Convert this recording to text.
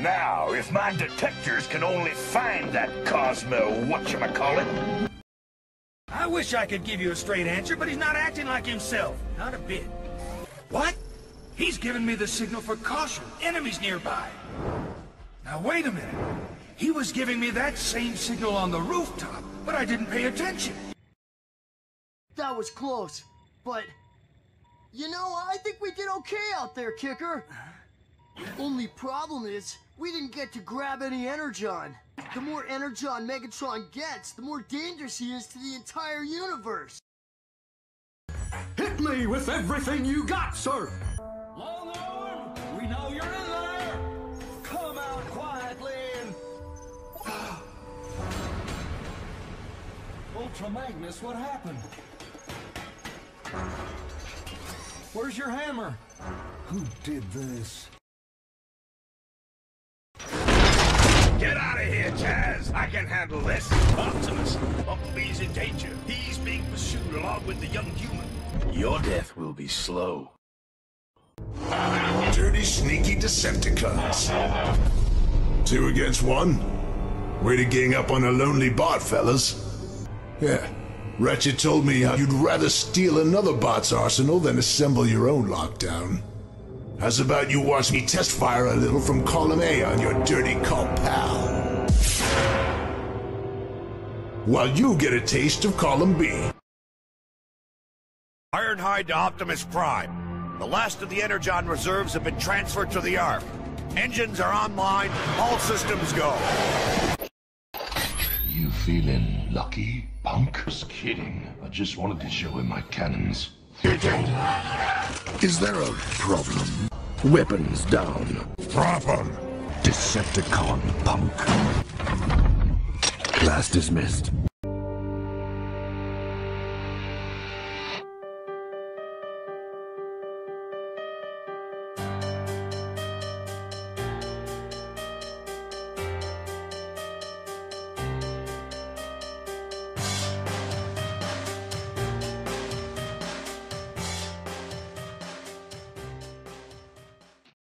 Now, if my detectors can only find that Cosmo whatchamacallit, I call it? I wish I could give you a straight answer, but he's not acting like himself. Not a bit. What? He's giving me the signal for caution. Enemies nearby. Now wait a minute. He was giving me that same signal on the rooftop, but I didn't pay attention. That was close, but... You know, I think we did okay out there, Kicker. Only problem is, we didn't get to grab any Energon. The more Energon Megatron gets, the more dangerous he is to the entire universe. Hit me with everything you got, sir! Longarm, we know you're in there! Come out quietly and... Ultra Magnus, what happened? Where's your hammer? Who did this? get out of here, Chaz. I can handle this. Optimus, Bumblebee's in danger. He's being pursued along with the young human. Your death will be slow. Dirty, sneaky Decepticons. Two against one? Way to gang up on a lonely bot, fellas. Yeah, Ratchet told me how you'd rather steal another bot's arsenal than assemble your own Lockdown. How's about you watch me test fire a little from column A on your dirty cop pal? While you get a taste of column B. Ironhide to Optimus Prime. The last of the Energon reserves have been transferred to the Ark. Engines are online. All systems go. You feeling lucky, punk? Just kidding. I just wanted to show him my cannons. Is there a problem? Weapons down. Drop 'em. Decepticon, punk. Class dismissed.